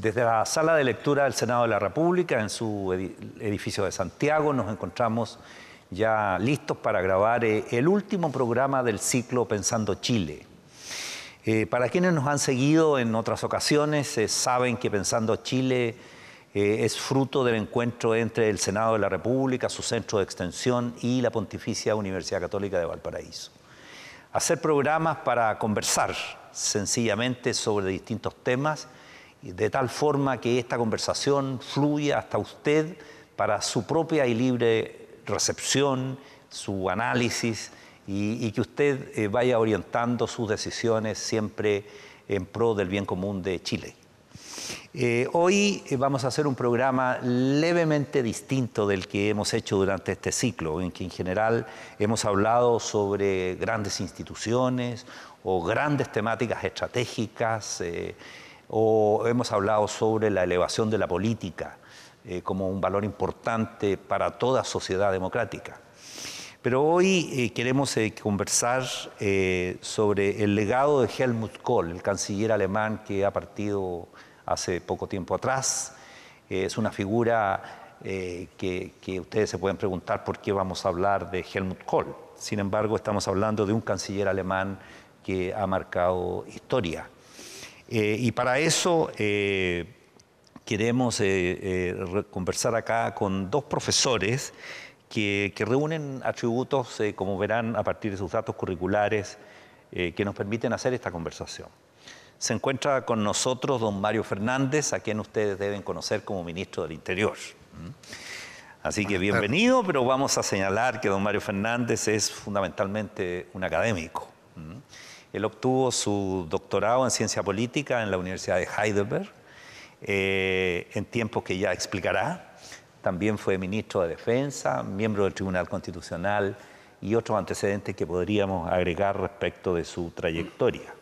Desde la sala de lectura del Senado de la República, en su edificio de Santiago, nos encontramos ya listos para grabar eh, el último programa del ciclo Pensando Chile. Eh, para quienes nos han seguido en otras ocasiones, eh, saben que Pensando Chile es fruto del encuentro entre el Senado de la República, su centro de extensión y la Pontificia Universidad Católica de Valparaíso. Hacer programas para conversar sencillamente sobre distintos temas de tal forma que esta conversación fluya hasta usted para su propia y libre recepción, su análisis y, que usted eh, vaya orientando sus decisiones siempre en pro del bien común de Chile. Eh, hoy eh, vamos a hacer un programa levemente distinto del que hemos hecho durante este ciclo, en que en general hemos hablado sobre grandes instituciones o grandes temáticas estratégicas o hemos hablado sobre la elevación de la política eh, como un valor importante para toda sociedad democrática. Pero hoy eh, queremos eh, conversar sobre el legado de Helmut Kohl, el canciller alemán que ha partido hace poco tiempo atrás. es una figura que ustedes se pueden preguntar por qué vamos a hablar de Helmut Kohl. Sin embargo, estamos hablando de un canciller alemán que ha marcado historia. Eh, y para eso eh, queremos eh, conversar acá con dos profesores que, reúnen atributos, como verán, a partir de sus datos curriculares, que nos permiten hacer esta conversación. Se encuentra con nosotros don Mario Fernández, a quien ustedes deben conocer como ministro del Interior. Así que bienvenido, pero vamos a señalar que don Mario Fernández es fundamentalmente un académico. Él obtuvo su doctorado en ciencia política en la Universidad de Heidelberg, eh, en tiempos que ya explicará. También fue ministro de Defensa, miembro del Tribunal Constitucional y otros antecedentes que podríamos agregar respecto de su trayectoria.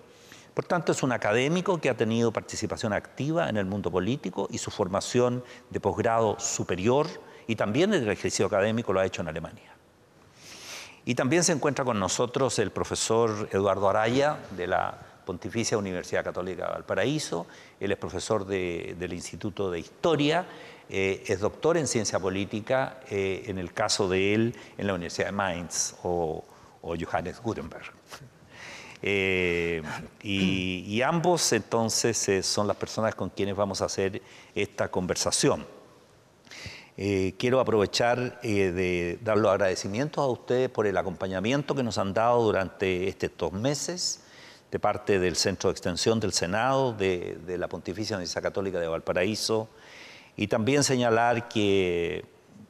Por tanto, es un académico que ha tenido participación activa en el mundo político y su formación de posgrado superior y también el ejercicio académico lo ha hecho en Alemania. Y también se encuentra con nosotros el profesor Eduardo Araya de la Pontificia Universidad Católica de Valparaíso. Él es profesor del Instituto de Historia, eh, es doctor en ciencia política, eh, en el caso de él, en la Universidad de Mainz o, Johannes Gutenberg. Eh, y, y, ambos entonces son las personas con quienes vamos a hacer esta conversación. Eh, quiero aprovechar eh, de dar los agradecimientos a ustedes por el acompañamiento que nos han dado durante estos meses de parte del Centro de Extensión del Senado, de, la Pontificia Universidad Católica de Valparaíso, y también señalar que,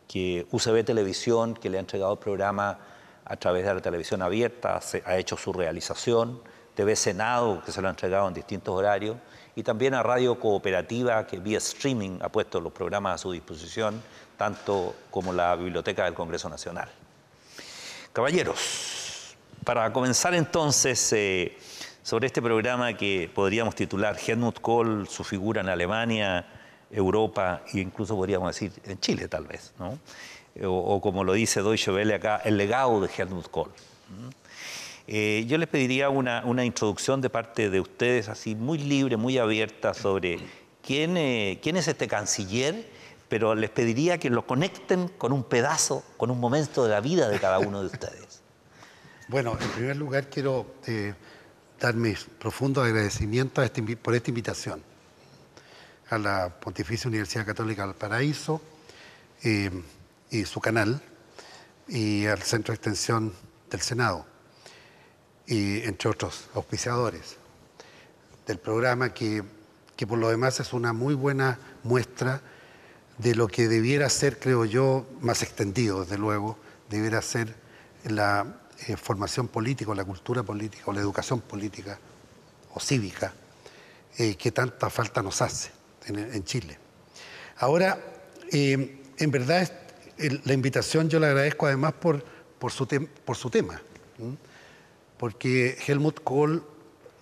que UCB Televisión, que le ha entregado el programa a través de la televisión abierta, ha hecho su realización, TV Senado, que se lo ha entregado en distintos horarios, y también a Radio Cooperativa, que vía streaming ha puesto los programas a su disposición, tanto como la Biblioteca del Congreso Nacional. Caballeros, para comenzar entonces eh, sobre este programa que podríamos titular Helmut Kohl, su figura en Alemania, Europa e incluso podríamos decir en Chile tal vez, ¿no? o, como lo dice Deutsche Welle acá, el legado de Helmut Kohl. Eh, yo les pediría una, introducción de parte de ustedes, así muy libre, muy abierta, sobre quién, eh, quién es este canciller, pero les pediría que lo conecten con un pedazo, con un momento de la vida de cada uno de ustedes. Bueno, en primer lugar quiero eh, dar mis profundos agradecimientos este por esta invitación a la Pontificia Universidad Católica del Paraíso y su canal y al Centro de Extensión del Senado y entre otros auspiciadores del programa, que, que por lo demás es una muy buena muestra de lo que debiera ser, creo yo, más extendido, desde luego, debiera ser la eh, formación política, la cultura política, o la educación política o cívica, eh, que tanta falta nos hace en, Chile. Ahora, eh, en verdad, la invitación yo le agradezco además por, por, su, por su tema porque Helmut Kohl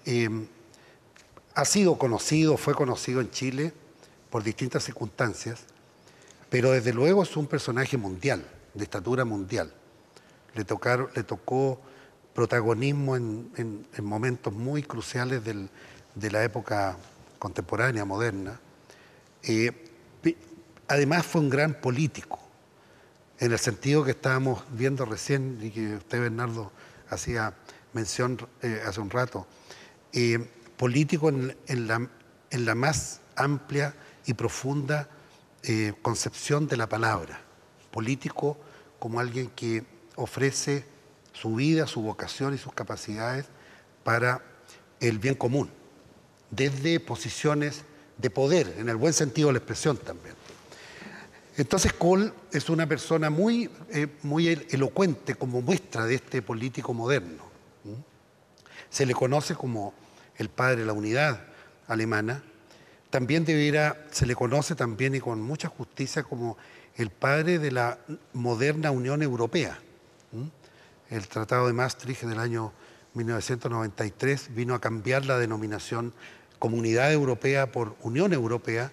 em, ha sido conocido, fue conocido en Chile por distintas circunstancias, pero desde luego es un personaje mundial, de estatura mundial. Le, tocó protagonismo en, momentos muy cruciales de la época contemporánea, moderna, Eh, además fue un gran político, en el sentido que estábamos viendo recién y que usted, Bernardo, hacía mención eh, hace un rato, eh, político en, la, más amplia y profunda concepción de la palabra, político como alguien que ofrece su vida, su vocación y sus capacidades para el bien común, desde posiciones de poder, en el buen sentido de la expresión también. Entonces Kohl es una persona muy, eh, muy elocuente como muestra de este político moderno. Se le conoce como el padre de la unidad alemana. También debiera, se le conoce también y con mucha justicia como el padre de la moderna Unión Europea. El Tratado de Maastricht del año 1993 vino a cambiar la denominación Comunidad Europea por Unión Europea,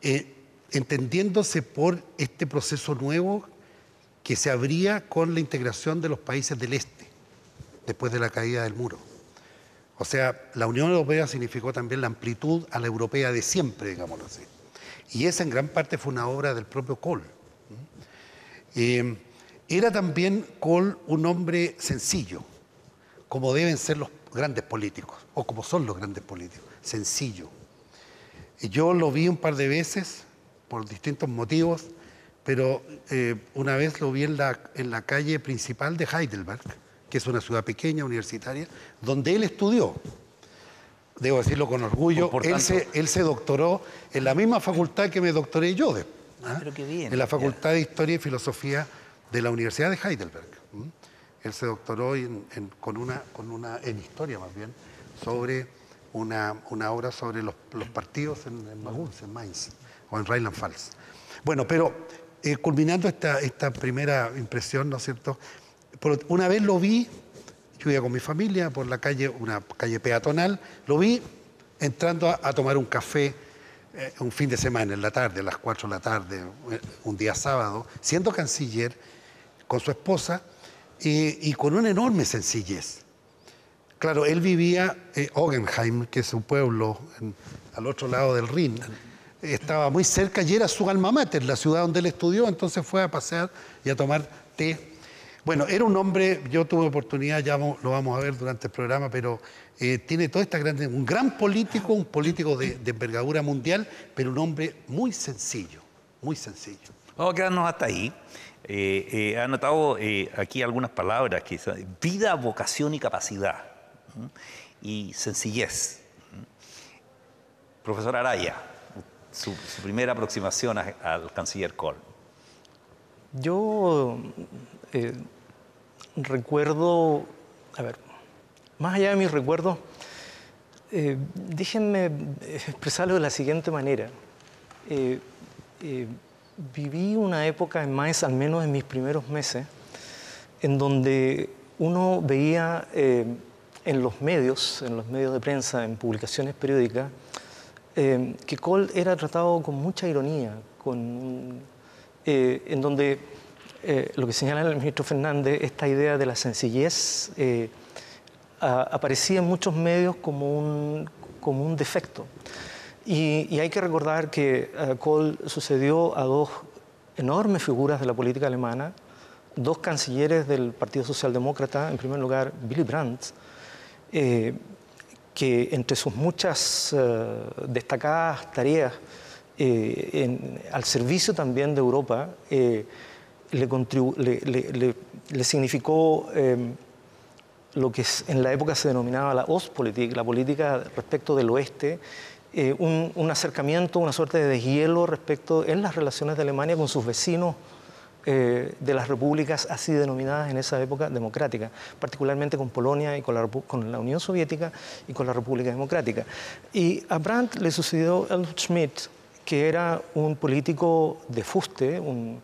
eh, entendiéndose por este proceso nuevo que se abría con la integración de los países del este, después de la caída del muro. O sea, la Unión Europea significó también la amplitud a la europea de siempre, digámoslo así. Y esa en gran parte fue una obra del propio Kohl. Eh, era también Kohl un hombre sencillo, como deben ser los grandes políticos, o como son los grandes políticos, sencillo. Yo lo vi un par de veces por distintos motivos, pero eh, una vez lo vi en la, en la calle principal de Heidelberg, que es una ciudad pequeña, universitaria, donde él estudió. Debo decirlo con orgullo, él, se, él, se, doctoró en la misma facultad que me doctoré yo, de, ¿ah? en la Facultad de Historia y Filosofía de la Universidad de Heidelberg. Él se doctoró en, con una, con una, en historia más bien, sobre una, una obra sobre los, los partidos en, en en Mainz, o en Rheinland-Pfalz. Bueno, pero eh, culminando esta, esta primera impresión, ¿no es cierto? Una vez lo vi, yo iba con mi familia por la calle, una calle peatonal, lo vi entrando a, tomar un café eh, un fin de semana, en la tarde, a las 4 de la tarde, un día sábado, siendo canciller, con su esposa, y con una enorme sencillez. Claro, él vivía en eh, Ogenheim, que es un pueblo al otro lado del Rin. Estaba muy cerca y era su alma mater, la ciudad donde él estudió, entonces fue a pasear y a tomar té. Bueno, era un hombre, yo tuve oportunidad, ya lo vamos a ver durante el programa, pero eh, tiene toda esta grande, un gran político, un político de, envergadura mundial, pero un hombre muy sencillo, muy sencillo. Vamos a quedarnos hasta ahí. Eh, eh he anotado aquí algunas palabras, que vida, vocación y capacidad y sencillez. Profesor Araya, su, primera aproximación al canciller Kohl. Yo eh, recuerdo, a ver, más allá de mis recuerdos, eh, déjenme expresarlo de la siguiente manera. Eh, viví una época en más, al menos en mis primeros meses, en donde uno veía en los medios, en los medios de prensa, en publicaciones periódicas, eh, que Cole era tratado con mucha ironía, con, eh, en donde eh, lo que señala el ministro Fernández, esta idea de la sencillez aparecía en muchos medios como un, como un defecto. Y, y, hay que recordar que Kohl sucedió a dos enormes figuras de la política alemana, dos cancilleres del Partido Socialdemócrata, en primer lugar Willy Brandt, eh, que entre sus muchas eh, destacadas tareas eh, al servicio también de Europa, le, significó lo que en la época se denominaba la Ostpolitik, la política respecto del oeste, un, un, acercamiento, una suerte de deshielo respecto en las relaciones de Alemania con sus vecinos eh, de las repúblicas así denominadas en esa época democráticas, particularmente con Polonia y con la, con la, Unión Soviética y con la República Democrática. Y a Brandt le sucedió Helmut Schmidt, que era un político de fuste, un,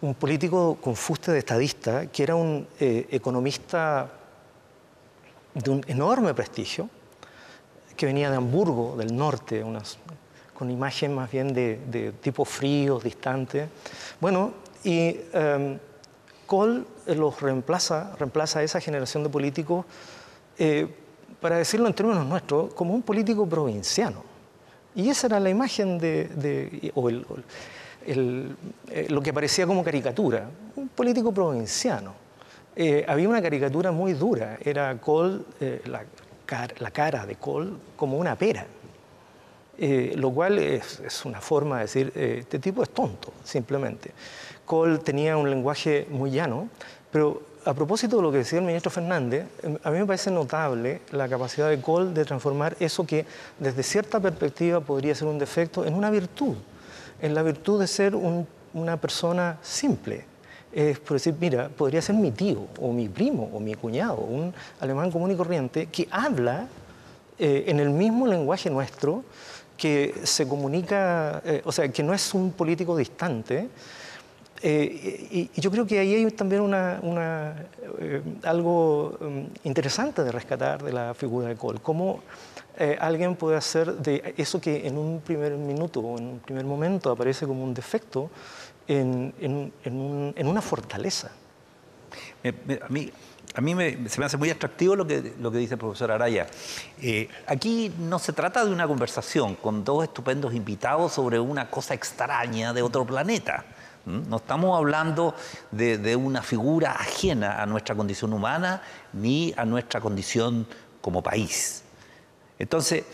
un político con fuste de estadista, que era un eh, economista de un enorme prestigio, que venía de Hamburgo, del norte, con imagen más bien de, de tipo frío, distante. Bueno, y um, Kohl los reemplaza, reemplaza a esa generación de políticos, eh, para decirlo en términos nuestros, como un político provinciano. Y esa era la imagen de, o eh, lo que parecía como caricatura, un político provinciano. Eh, había una caricatura muy dura, era Cole, eh, la, la, cara de Cole como una pera, lo cual es, es, una forma de decir, este tipo es tonto, simplemente. Cole tenía un lenguaje muy llano, pero a propósito de lo que decía el ministro Fernández, em, a mí me parece notable la capacidad de Cole de transformar eso que desde cierta perspectiva podría ser un defecto en una virtud, en la virtud de ser una persona simple. Es por decir, mira, podría ser mi tío o mi primo o mi cuñado, un alemán común y corriente que habla eh, en el mismo lenguaje nuestro, que se comunica, eh, o sea, que no es un político distante, eh, y, yo creo que ahí hay también una, eh, algo mm, interesante de rescatar de la figura de Cole. Cómo eh, alguien puede hacer de eso que en un primer minuto o en un primer momento aparece como un defecto en, una fortaleza. a mí, a mí se me hace muy atractivo lo que, lo que dice el profesor Araya. aquí no se trata de una conversación con dos estupendos invitados sobre una cosa extraña de otro planeta. No estamos hablando de, una figura ajena a nuestra condición humana ni a nuestra condición como país. Entonces,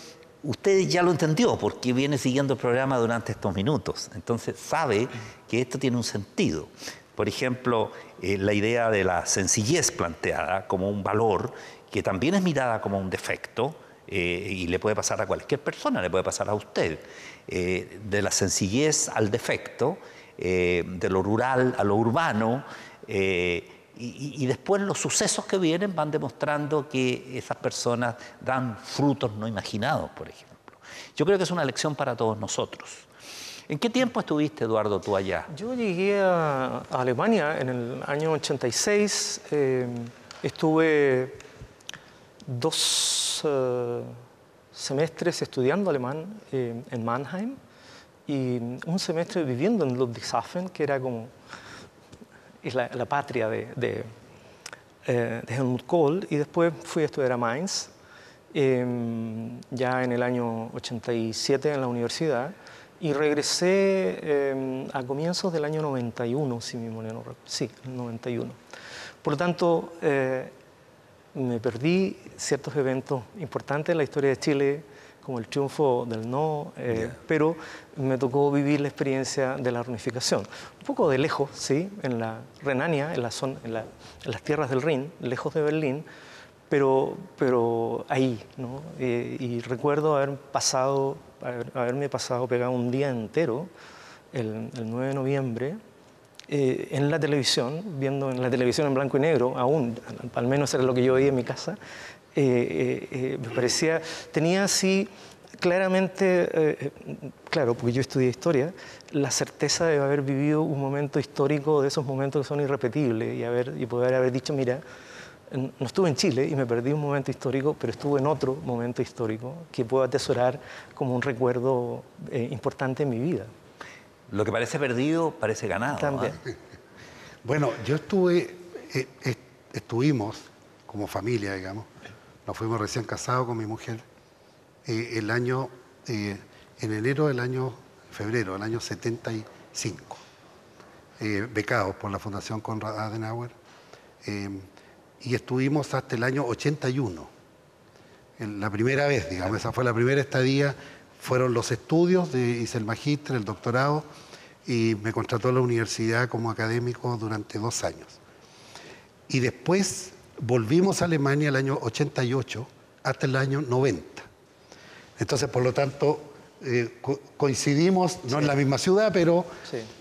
usted ya lo entendió porque viene siguiendo el programa durante estos minutos. Entonces, sabe que esto tiene un sentido. Por ejemplo, eh, la idea de la sencillez planteada como un valor que también es mirada como un defecto, eh, y le puede pasar a cualquier persona, le puede pasar a usted, eh, de la sencillez al defecto, eh, de lo rural a lo urbano, eh, y, después los sucesos que vienen van demostrando que esas personas dan frutos no imaginados, por ejemplo. Yo creo que es una lección para todos nosotros. ¿En qué tiempo estuviste, Eduardo, tú allá? Yo llegué a, Alemania en el año 86. Eh, estuve dos semestres estudiando alemán en Mannheim y un semestre viviendo en Ludwigshafen, que era como es la, patria de, de, eh, de, Helmut Kohl, y después fui a estudiar a Mainz, em, ya en el año 87 en la universidad, y regresé em, a comienzos del año 91, si mi memoria no Sí, el 91. Por lo tanto, eh, me perdí ciertos eventos importantes en la historia de Chile, como el triunfo del no, eh, pero me tocó vivir la experiencia de la reunificación. Un poco de lejos, sí, en la Renania, en, la zona, en, las tierras del Rin, lejos de Berlín, pero, pero ahí, ¿no? Eh, y recuerdo haber pasado, haberme pasado pegado un día entero, el, 9 de noviembre, eh, en la televisión, viendo en la televisión en blanco y negro, aún, al menos era lo que yo veía en mi casa, eh, eh, me parecía, tenía así claramente, eh, claro, porque yo estudié historia, la certeza de haber vivido un momento histórico de esos momentos que son irrepetibles y, haber, y poder haber dicho, mira, no estuve en Chile y me perdí un momento histórico, pero estuve en otro momento histórico que puedo atesorar como un recuerdo importante en mi vida. Lo que parece perdido parece ganado. También. Bueno, yo estuve, estuvimos como familia, digamos, nos fuimos recién casados con mi mujer eh, el año, eh, en enero del año, febrero del año 75, eh, becados por la Fundación Conrad Adenauer, y estuvimos hasta el año 81, la primera vez, digamos, esa fue la primera estadía, fueron los estudios, hice el magíster, el doctorado, y me contrató la universidad como académico durante dos años. Y después volvimos a Alemania el año 88 hasta el año 90. Entonces, por lo tanto, eh, coincidimos, no en la misma ciudad, pero,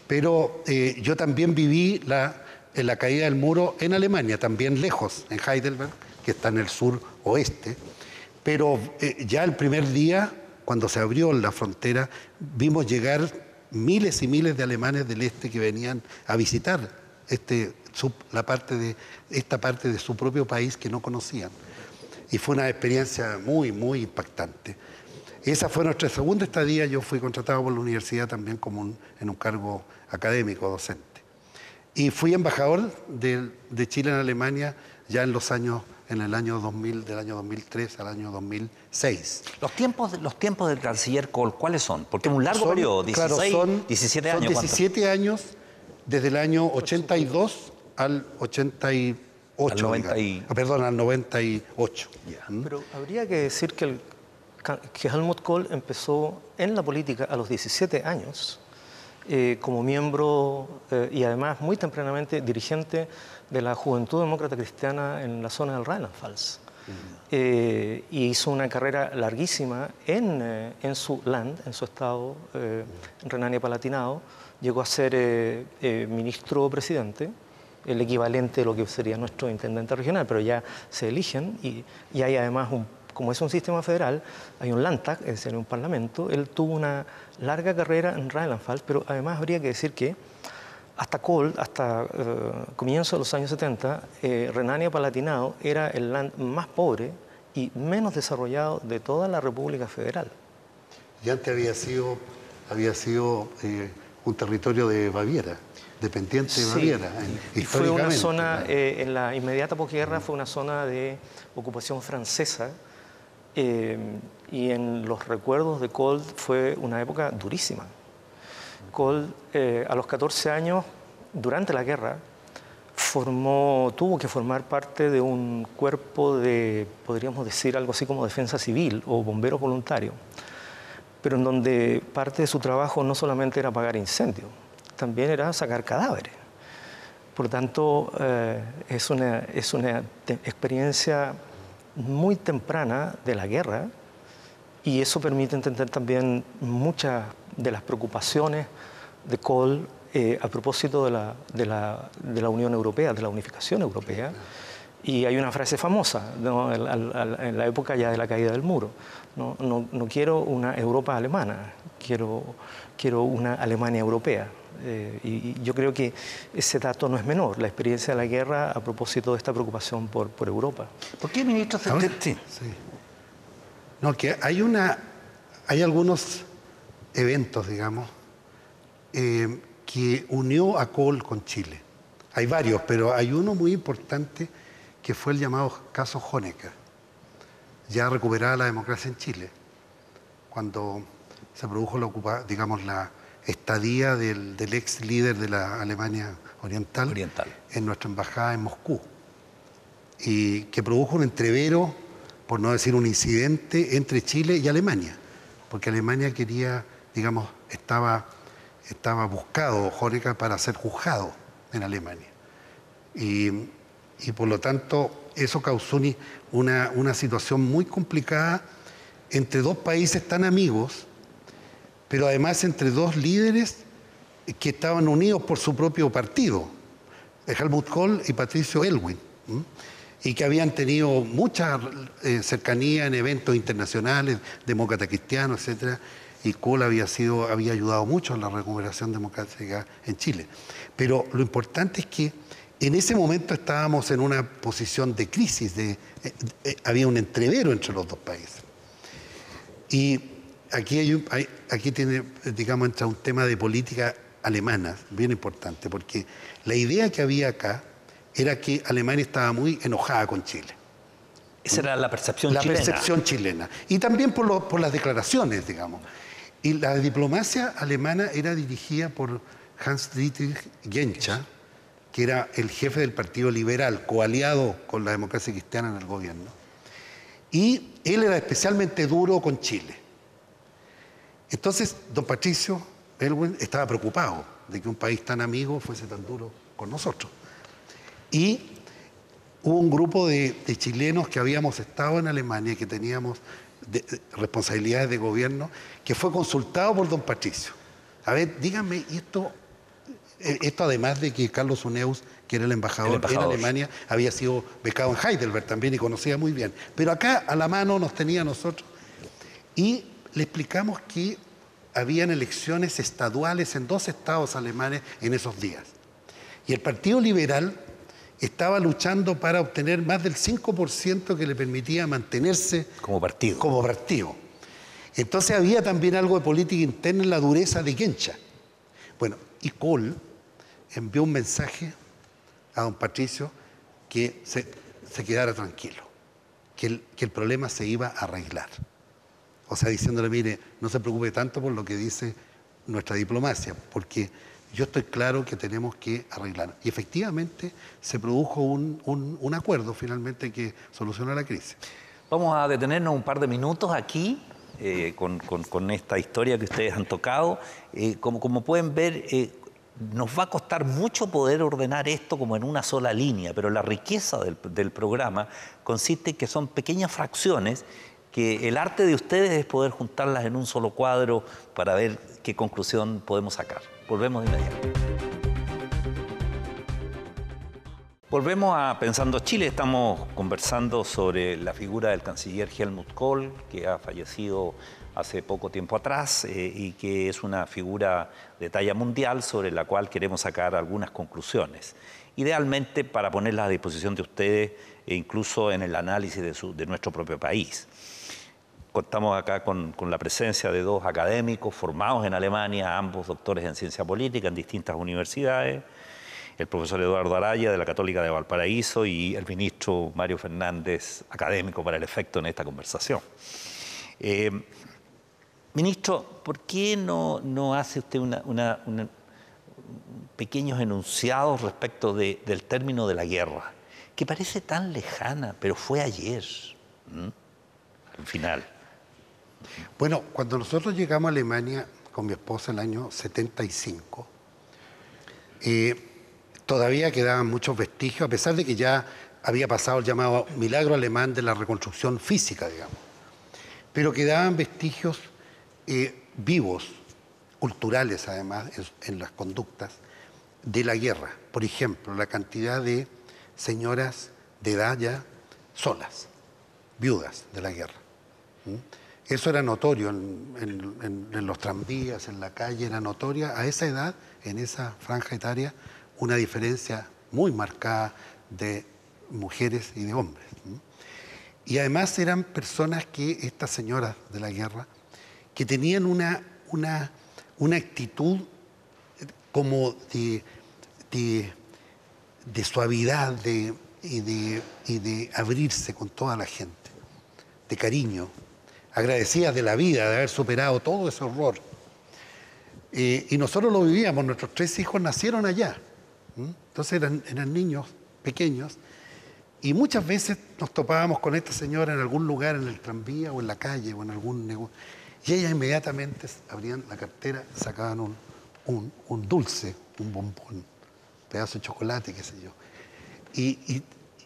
pero eh, yo también viví la, en la caída del muro en Alemania, también lejos, en Heidelberg, que está en el sur oeste. Pero eh, ya el primer día, cuando se abrió la frontera, vimos llegar miles y miles de alemanes del este que venían a visitar este, la parte de, esta parte de su propio país que no conocían. Y fue una experiencia muy, muy impactante. Esa fue nuestra segunda estadía. Yo fui contratado por la universidad también como en un cargo académico, docente. Y fui embajador de, Chile en Alemania ya en los años en el año 2000, del año 2003 al año 2006. Los tiempos, los tiempos del canciller Kohl, ¿cuáles son? Porque es un largo Son, periodo, claro, 16, son, 17 son años. ¿cuánto? 17 años desde el año 82 al 88. Al 90 y-. Ah, perdón, al 98. ¿Mm? Pero habría que decir que, el ca- que Helmut Kohl empezó en la política a los 17 años eh, como miembro eh, y además muy tempranamente dirigente de la Juventud Demócrata Cristiana en la zona del Rheinland-Pfalz. Eh, y hizo una carrera larguísima en, eh, en su land, en su estado, en Renania-Palatinado. Llegó a ser eh, eh, ministro presidente, el equivalente de lo que sería nuestro intendente regional, pero ya se eligen y, hay además, un, como es un sistema federal, hay un Landtag, es decir, un parlamento. Él tuvo una larga carrera en Rheinland-Pfalz, pero además habría que decir que hasta Kohl, hasta eh, comienzo de los años 70, eh, Renania-Palatinado era el land más pobre y menos desarrollado de toda la República Federal. Y antes había sido, había sido eh, un territorio de Baviera, dependiente de Sí, Baviera. en- y fue una zona, eh, en la inmediata posguerra fue una zona de ocupación francesa eh, y en los recuerdos de Kohl fue una época durísima. Kohl eh, a los 14 años, durante la guerra, formó, tuvo que formar parte de un cuerpo de, podríamos decir, algo así como defensa civil o bomberos voluntarios, pero en donde parte de su trabajo no solamente era apagar incendios, también era sacar cadáveres. Por tanto, eh, es una, es una experiencia muy temprana de la guerra y eso permite entender también muchas de las preocupaciones de Kohl eh, a propósito de la, de, la, de la Unión Europea, de la unificación europea. Y hay una frase famosa ¿no? En la época ya de la caída del muro. No, no, no quiero una Europa alemana, quiero, quiero una Alemania europea. Eh, y, y yo creo que ese dato no es menor, la experiencia de la guerra a propósito de esta preocupación por, por Europa. ¿Por qué, ministro? Sí. No, que hay una, hay algunos eventos, digamos, eh, que unió a Kohl con Chile. Hay varios, pero hay uno muy importante que fue el llamado caso Honecker, ya recuperada la democracia en Chile, cuando se produjo la digamos, la estadía del, del ex líder de la Alemania Oriental, Oriental. en nuestra embajada en Moscú y que produjo un entrevero, por no decir un incidente, entre Chile y Alemania, porque Alemania quería, digamos, estaba, estaba buscado Honecker para ser juzgado en Alemania. Y, y por lo tanto eso causó una, una situación muy complicada entre dos países tan amigos, pero además entre dos líderes que estaban unidos por su propio partido, Helmut Kohl y Patricio Elwin, y que habían tenido mucha eh, cercanía en eventos internacionales, demócrata cristiano, etcétera, y Kohl había sido, había ayudado mucho en la recuperación democrática en Chile. Pero lo importante es que en ese momento estábamos en una posición de crisis, de, eh, eh, había un entrevero entre los dos países. Y aquí, hay un- hay- aquí tiene, digamos, entra un tema de política alemana, bien importante, porque la idea que había acá era que Alemania estaba muy enojada con Chile. Esa era la percepción la chilena. percepción chilena. Y también por, lo- por las declaraciones, digamos. Y la diplomacia alemana era dirigida por Hans Dietrich Genscher, que era el jefe del Partido Liberal, coaliado con la democracia cristiana en el gobierno. Y él era especialmente duro con Chile. Entonces, don Patricio Elwin estaba preocupado de que un país tan amigo fuese tan duro con nosotros. Y hubo un grupo de, chilenos que habíamos estado en Alemania que teníamos de- de- responsabilidades de gobierno, que fue consultado por don Patricio. A ver, díganme, y esto, esto además de que Carlos Uneus, que era el embajador, El embajador. en Alemania, había sido becado en Heidelberg también y conocía muy bien. Pero acá a la mano nos tenía a nosotros. Y le explicamos que habían elecciones estaduales en dos estados alemanes en esos días. Y el Partido Liberal estaba luchando para obtener más del 5% que le permitía mantenerse Como partido. como partido. Entonces había también algo de política interna en la dureza de Genscher. Bueno, y Kohl envió un mensaje a don Patricio que se, quedara tranquilo, que el, problema se iba a arreglar. O sea, diciéndole, mire, no se preocupe tanto por lo que dice nuestra diplomacia, porque yo estoy claro que tenemos que arreglar. Y efectivamente se produjo un, acuerdo finalmente que solucionó la crisis. Vamos a detenernos un par de minutos aquí eh, con, esta historia que ustedes han tocado. Eh, como, como pueden ver, eh, nos va a costar mucho poder ordenar esto como en una sola línea, pero la riqueza del, programa consiste en que son pequeñas fracciones que el arte de ustedes es poder juntarlas en un solo cuadro para ver qué conclusión podemos sacar. Volvemos de inmediato. Volvemos a Pensando Chile, estamos conversando sobre la figura del canciller Helmut Kohl, que ha fallecido hace poco tiempo atrás eh, y que es una figura de talla mundial sobre la cual queremos sacar algunas conclusiones. Idealmente para ponerlas a disposición de ustedes e incluso en el análisis de, su- de nuestro propio país. Contamos acá con, con la presencia de dos académicos formados en Alemania, ambos doctores en ciencia política en distintas universidades, el profesor Eduardo Araya de la Católica de Valparaíso y el ministro Mario Fernández, académico para el efecto en esta conversación. Eh, ministro, ¿por qué no, hace usted pequeños enunciados respecto de- del término de la guerra, que parece tan lejana, pero fue ayer, al final? Bueno, cuando nosotros llegamos a Alemania con mi esposa en el año 75, eh, todavía quedaban muchos vestigios, a pesar de que ya había pasado el llamado milagro alemán de la reconstrucción física, digamos. Pero quedaban vestigios eh, vivos, culturales además, en, las conductas de la guerra. Por ejemplo, la cantidad de señoras de edad ya solas, viudas de la guerra. Eso era notorio en, en- los tranvías, en la calle, era notoria a esa edad, en esa franja etaria, una diferencia muy marcada de mujeres y de hombres. Y además eran personas que, estas señoras de la guerra, que tenían una, una, una actitud como de, de, suavidad de- y, de, abrirse con toda la gente, de cariño, agradecidas de la vida, de haber superado todo ese horror. Eh, y nosotros lo vivíamos, nuestros tres hijos nacieron allá. Entonces eran, eran niños pequeños y muchas veces nos topábamos con esta señora en algún lugar, en el tranvía o en la calle o en algún negocio. Y ellas inmediatamente abrían la cartera, sacaban un, dulce, un bombón, un pedazo de chocolate, qué sé yo. Y,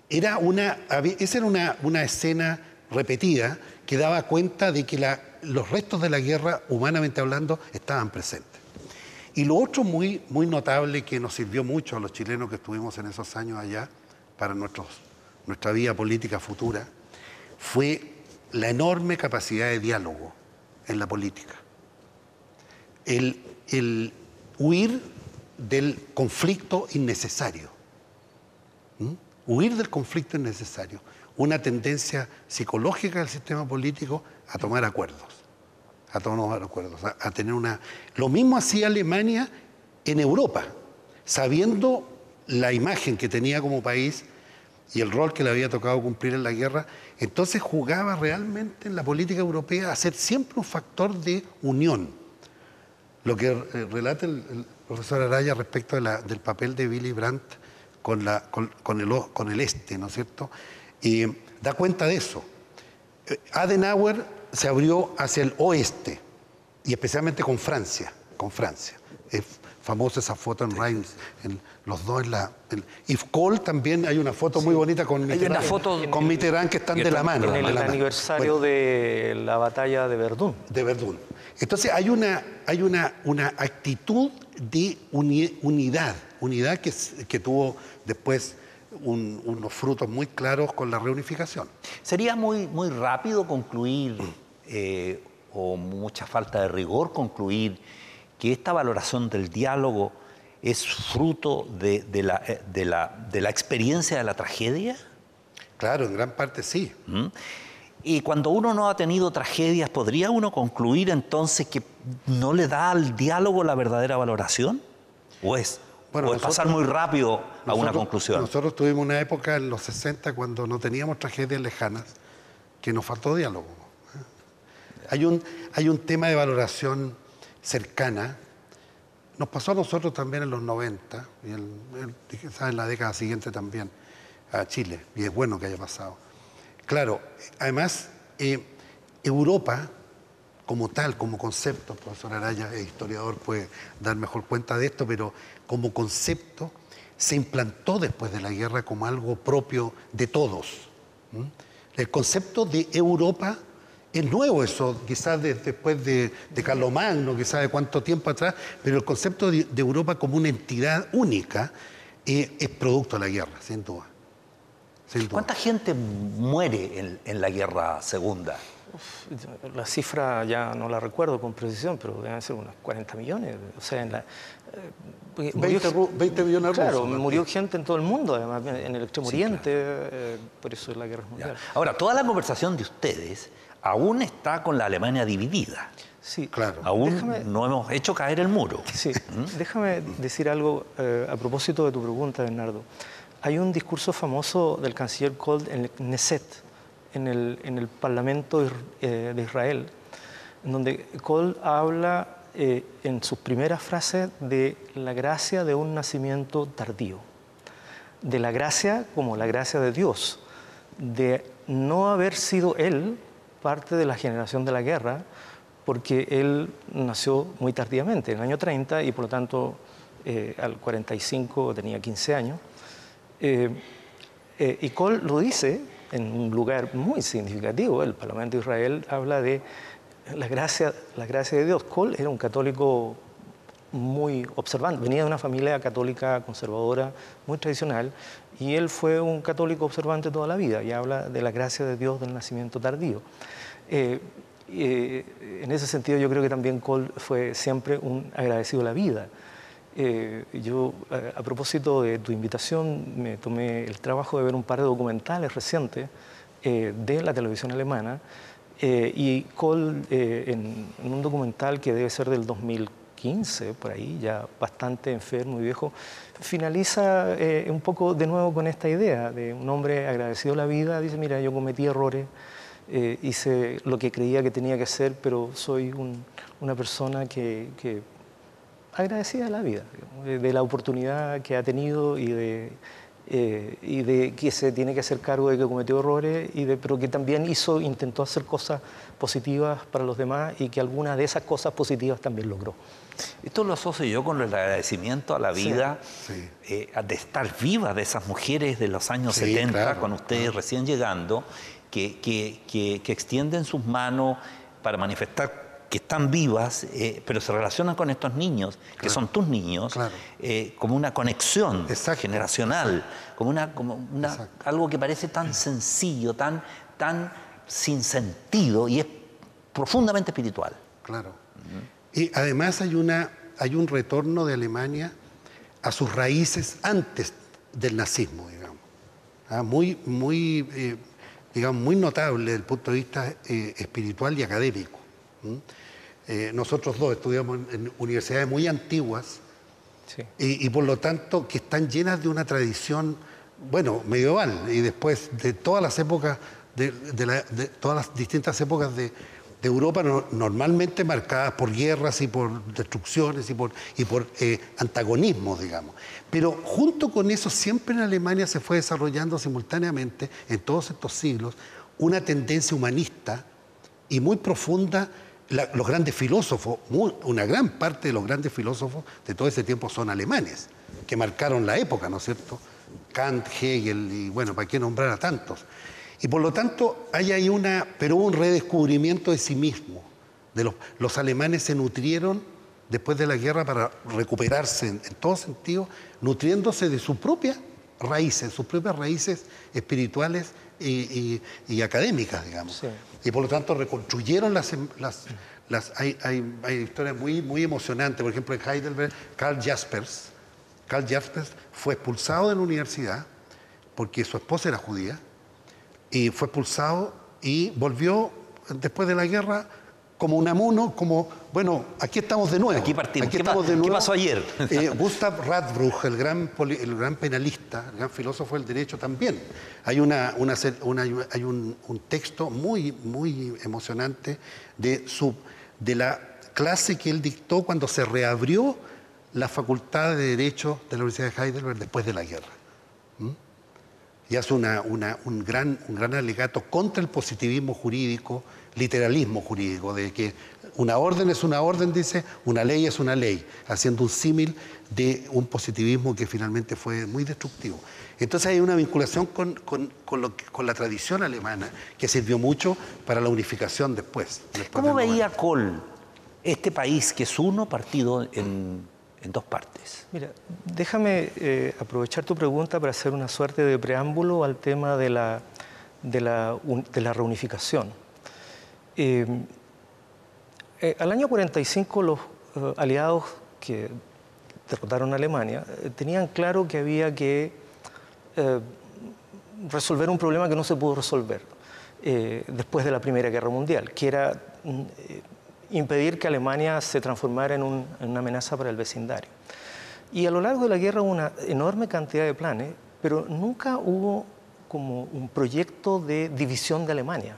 era una, esa era una, escena repetida que daba cuenta de que los restos de la guerra, humanamente hablando, estaban presentes. Y lo otro muy, notable que nos sirvió mucho a los chilenos que estuvimos en esos años allá para nuestra vida política futura fue la enorme capacidad de diálogo en la política. El, el huir del conflicto innecesario. Huir del conflicto innecesario. Una tendencia psicológica del sistema político a tomar acuerdos a tomar acuerdos, a tener una... Lo mismo hacía Alemania en Europa, sabiendo la imagen que tenía como país y el rol que le había tocado cumplir en la guerra, entonces jugaba realmente en la política europea a ser siempre un factor de unión. Lo que eh, relata el, profesor Araya respecto del papel de Willy Brandt con, con- el, con el este, ¿no es cierto? Y da cuenta de eso. Eh, Adenauer se abrió hacia el oeste y especialmente con Francia, con Francia. Famosa esa foto en Reims, en los dos en la... en- y Kohl también hay una foto muy bonita con Hay Mitterrand, una foto- con Mitterrand que están de la mano. en el aniversario Bueno, de la batalla de Verdún. de Verdún. Entonces hay una, hay una, una actitud de uni- unidad, unidad que, que tuvo después un- unos frutos muy claros con la reunificación. Sería muy, muy rápido concluir, eh, o mucha falta de rigor concluir, que esta valoración del diálogo es fruto de, de la, eh, de la- de la experiencia de la tragedia. Claro, en gran parte sí. ¿Mm? Y cuando uno no ha tenido tragedias, ¿podría uno concluir entonces que no le da al diálogo la verdadera valoración? ¿O es, Bueno, o pasar muy rápido a una conclusión. Nosotros tuvimos una época en los 60 cuando no teníamos tragedias lejanas, que nos faltó diálogo. ¿eh? Hay un, hay un tema de valoración cercana. Nos pasó a nosotros también en los 90, y en la década siguiente también, a Chile, y es bueno que haya pasado. Claro, además, eh, Europa como tal, como concepto, el profesor Araya, el historiador, puede dar mejor cuenta de esto, pero como concepto se implantó después de la guerra como algo propio de todos. El concepto de Europa es nuevo eso, quizás después de, Carlomagno, quizás de cuánto tiempo atrás, pero el concepto de, Europa como una entidad única eh, es producto de la guerra, sin duda. ¿Cuánta gente muere en la guerra segunda? La cifra ya no la recuerdo con precisión, pero deben ser unos 40 millones. O sea, en la, 20, eh, millones Claro, murió gente en todo el mundo, además, en el Extremo Oriente, eh, por eso es la guerra mundial. Ahora, toda la conversación de ustedes aún está con la Alemania dividida. Sí, claro. Aún no hemos hecho caer el muro. Sí, ¿Mm? déjame decir algo eh, a propósito de tu pregunta, Bernardo. Hay un discurso famoso del canciller Kohl en el Knesset, en el, Parlamento eh, de Israel, en donde Cole habla eh, en sus primeras frases de la gracia de un nacimiento tardío, de la gracia como la gracia de Dios, de no haber sido él parte de la generación de la guerra, porque él nació muy tardíamente, en el año 30, y por lo tanto eh, al 45 tenía 15 años. y Cole lo dice en un lugar muy significativo. El Parlamento de Israel habla de la gracia, la gracia de Dios. Cole era un católico muy observante, venía de una familia católica conservadora muy tradicional y él fue un católico observante toda la vida y habla de la gracia de Dios del nacimiento tardío. Eh, eh, en ese sentido yo creo que también Cole fue siempre un agradecido a la vida. Eh, yo, a, propósito de tu invitación, me tomé el trabajo de ver un par de documentales recientes eh, de la televisión alemana eh, y Kohl, en, un documental que debe ser del 2015, por ahí, ya bastante enfermo y viejo, finaliza un poco de nuevo con esta idea de un hombre agradecido a la vida, dice, mira, yo cometí errores, hice lo que creía que tenía que hacer, pero soy una persona que, que agradecida de la vida, de, la oportunidad que ha tenido y de, eh, y de que se tiene que hacer cargo de que cometió errores, y de, pero que también hizo, intentó hacer cosas positivas para los demás y que alguna de esas cosas positivas también logró. Esto lo asocio yo con el agradecimiento a la vida eh, de estar viva de esas mujeres de los años 70, con ustedes recién llegando, que, que, que extienden sus manos para manifestar que están vivas, eh, pero se relacionan con estos niños, que son tus niños, eh, como una conexión generacional, como, una, como algo que parece tan sencillo, tan, tan sin sentido y es profundamente espiritual. Claro. Y además hay, una, hay un retorno de Alemania a sus raíces antes del nazismo, digamos. Ah, muy, muy, eh, digamos, muy notable desde el punto de vista espiritual y académico. Eh, nosotros dos estudiamos en, universidades muy antiguas y, por lo tanto que están llenas de una tradición, bueno, medieval y después de todas las épocas, de, todas las distintas épocas de, Europa normalmente marcadas por guerras y por destrucciones y por, y por eh, antagonismos, digamos. Pero junto con eso siempre en Alemania se fue desarrollando simultáneamente, en todos estos siglos, una tendencia humanista y muy profunda los grandes filósofos, una gran parte de los grandes filósofos de todo ese tiempo son alemanes, que marcaron la época, ¿no es cierto? Kant, Hegel y bueno, ¿para qué nombrar a tantos? Y por lo tanto hay ahí una, pero un redescubrimiento de sí mismo. De los, alemanes se nutrieron después de la guerra para recuperarse en, todo sentido, nutriéndose de sus propias raíces, sus propias raíces espirituales y, académicas, digamos. Y por lo tanto reconstruyeron las... las, hay, hay, historias muy, muy emocionantes. Por ejemplo, en Heidelberg, Karl Jaspers, Karl Jaspers fue expulsado de la universidad porque su esposa era judía y fue expulsado y volvió después de la guerra como un amuno, como, bueno, aquí estamos de nuevo. Aquí partimos. Aquí ¿Qué, estamos de qué nuevo. pasó ayer? Eh, Gustav Radbruch, el gran, el gran penalista, el gran filósofo del derecho también. Hay, una, una hay un, un texto muy, muy emocionante de, su, de la clase que él dictó cuando se reabrió la Facultad de Derecho de la Universidad de Heidelberg después de la guerra y hace una- una- un, gran, un gran alegato contra el positivismo jurídico, literalismo jurídico, de que una orden es una orden, dice, una ley es una ley, haciendo un símil de un positivismo que finalmente fue muy destructivo. Entonces hay una vinculación con, con- con lo que- con la tradición alemana que sirvió mucho para la unificación después. después ¿Cómo veía Kohl este país que es uno partido en, en dos partes? Mira, déjame eh, aprovechar tu pregunta para hacer una suerte de preámbulo al tema de la, de la, un- de la reunificación. Eh, eh, al año 45 los eh, aliados que derrotaron a Alemania eh, tenían claro que había que eh, resolver un problema que no se pudo resolver después de la Primera Guerra Mundial, que era mm, impedir que Alemania se transformara en, en una amenaza para el vecindario. Y a lo largo de la guerra hubo una enorme cantidad de planes, pero nunca hubo como un proyecto de división de Alemania.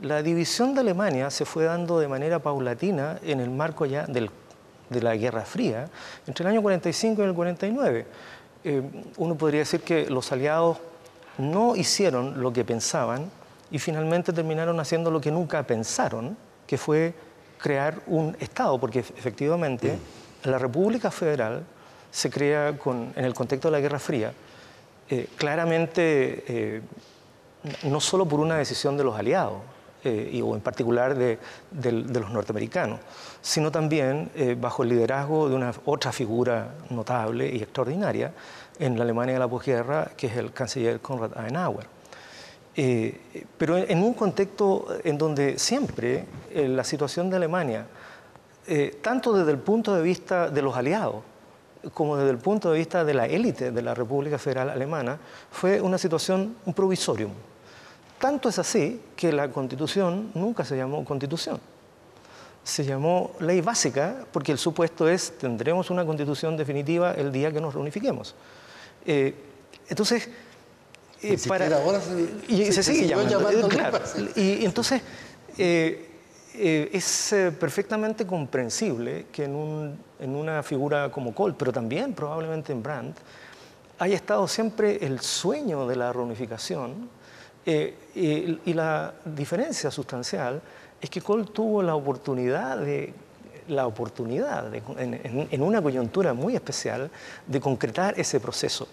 La división de Alemania se fue dando de manera paulatina en el marco ya del- de la Guerra Fría, entre el año 45 y el 49. Eh, uno podría decir que los aliados no hicieron lo que pensaban y finalmente terminaron haciendo lo que nunca pensaron, que fue crear un Estado, porque efectivamente la República Federal se crea con- en el contexto de la Guerra Fría, eh, claramente eh, no solo por una decisión de los aliados, eh, y, o en particular de, los norteamericanos, sino también eh, bajo el liderazgo de una otra figura notable y extraordinaria en la Alemania de la posguerra, que es el canciller Konrad Adenauer. Eh, pero en, un contexto en donde siempre la situación de Alemania, tanto desde el punto de vista de los aliados, como desde el punto de vista de la élite de la República Federal Alemana, fue una situación, un provisorium. Tanto es así que la constitución nunca se llamó constitución. Se llamó ley básica porque el supuesto es tendremos una constitución definitiva el día que nos reunifiquemos. Eh, entonces, eh, ahora se- y se- sigue llamando, claro. Y entonces eh, es perfectamente comprensible que en, un- en una figura como Kohl, pero también probablemente en Brandt, haya estado siempre el sueño de la reunificación eh, y, y la diferencia sustancial es que Kohl tuvo la oportunidad de la oportunidad de- en, en- una coyuntura muy especial de concretar ese proceso.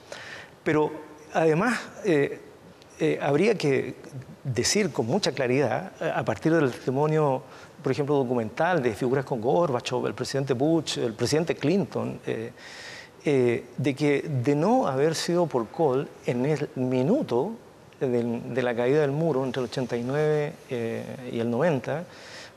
Pero además eh, eh, habría que decir con mucha claridad, a partir del testimonio, por ejemplo, documental de figuras con Gorbachev, el presidente Bush, el presidente Clinton, eh, eh, de que de no haber sido por Kohl en el minuto de, la caída del muro entre el 89 eh, y el 90,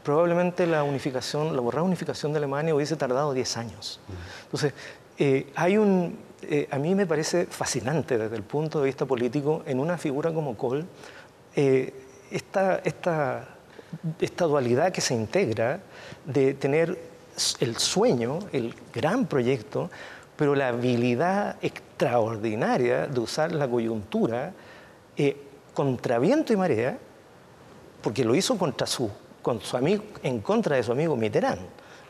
probablemente la unificación, la reunificación de Alemania hubiese tardado 10 años. Entonces, eh, hay un, eh, a mí me parece fascinante desde el punto de vista político en una figura como Kohl, esta, esta, esta dualidad que se integra de tener el sueño, el gran proyecto, pero la habilidad extraordinaria de usar la coyuntura eh, contra viento y marea, porque lo hizo contra su, con su amigo, en contra de su amigo Mitterrand,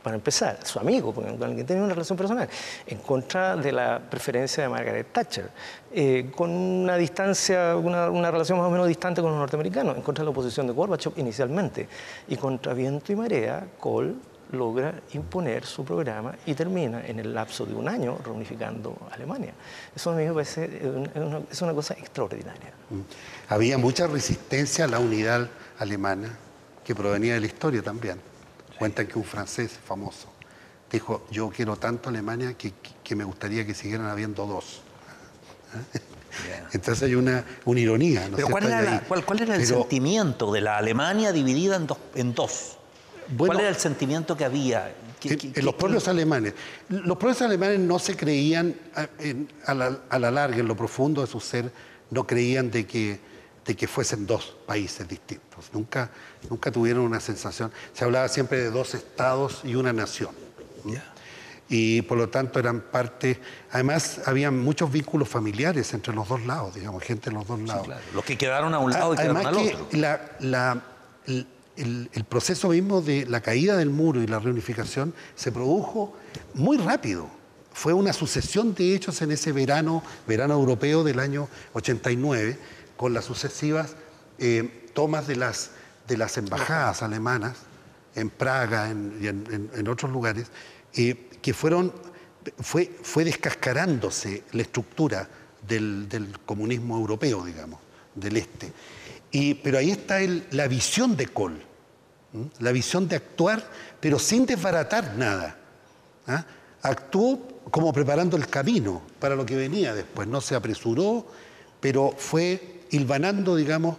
para empezar, su amigo, con el tenía una relación personal, en contra de la preferencia de Margaret Thatcher, eh, con una distancia, una, una relación más o menos distante con los norteamericanos, en contra de la oposición de Gorbachev inicialmente, y contra viento y marea, Kohl logra imponer su programa y termina en el lapso de un año reunificando Alemania. Eso a mí me parece eh, una, es una cosa extraordinaria. Había mucha resistencia a la unidad alemana que provenía de la historia también. Cuentan que un francés famoso dijo, yo quiero tanto Alemania que, que me gustaría que siguieran habiendo dos. Entonces hay una, una ironía. ¿no es Pero ¿cuál era, Hay la- ahí. cuál- cuál era el Pero, sentimiento de la Alemania dividida en dos? En dos? Bueno, ¿Cuál era el sentimiento que había? ¿Qué- en, qué- qué- los propios alemanes. Los propios alemanes no se creían, a, en- a la, a la larga, en lo profundo de su ser, no creían de que de que fuesen dos países distintos. Nunca, nunca tuvieron una sensación. Se hablaba siempre de dos estados y una nación. Y por lo tanto eran parte. Además, había muchos vínculos familiares entre los dos lados, digamos, gente de los dos lados. Los que quedaron a un lado y quedaron al otro. La, el, proceso mismo de la caída del muro y la reunificación se produjo muy rápido. Fue una sucesión de hechos en ese verano, verano europeo del año 89, con las sucesivas eh, tomas de las, de las embajadas alemanas en Praga y en, otros lugares, eh, que fueron, fue, fue descascarándose la estructura del comunismo europeo, digamos, del este pero ahí está la visión de Kohl, la visión de actuar, pero sin desbaratar nada. ¿ah? Actuó como preparando el camino para lo que venía después, no se apresuró, pero fue hilvanando, digamos,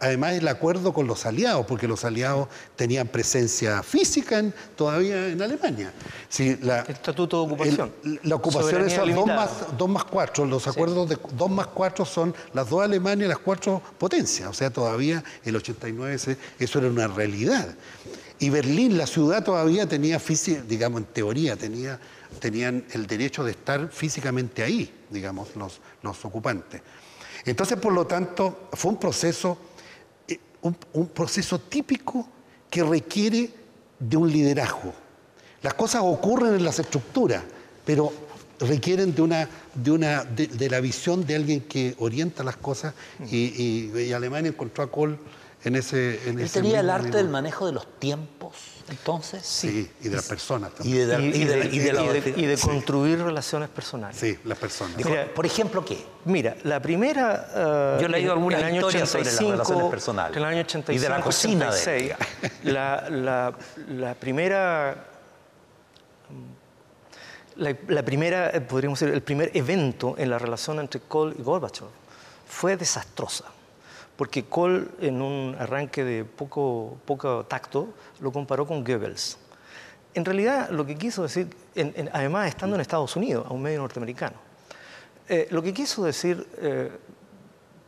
además el acuerdo con los aliados, porque los aliados tenían presencia física todavía en Alemania. el estatuto de ocupación. la ocupación es 2 más, dos más 4, los acuerdos de 2 más 4 son las dos Alemanias y las cuatro potencias, o sea, todavía el 89 eso era una realidad. Y Berlín, la ciudad todavía tenía, digamos, en teoría, tenía, tenían el derecho de estar físicamente ahí, digamos, los, los ocupantes. Entonces, por lo tanto, fue un proceso, eh, un, proceso típico que requiere de un liderazgo. Las cosas ocurren en las estructuras, pero requieren de, una, de, una, de, la visión de alguien que orienta las cosas y, Alemania encontró a Kohl en ese... En Él tenía el arte del manejo de los tiempos entonces. Sí, y de las personas también. Y de, construir relaciones personales. Sí, las personas. por ejemplo, ¿qué? Mira, la primera... Uh, Yo he leído alguna historia sobre las relaciones personales. En el año 85, y de la cocina 86, la, la, la, primera... La, la, primera, eh, podríamos decir, el primer evento en la relación entre Kohl y Gorbachev fue desastrosa porque Kohl en un arranque de poco, poco tacto lo comparó con Goebbels. En realidad lo que quiso decir, además estando en Estados Unidos, a un medio norteamericano, eh, lo que quiso decir eh,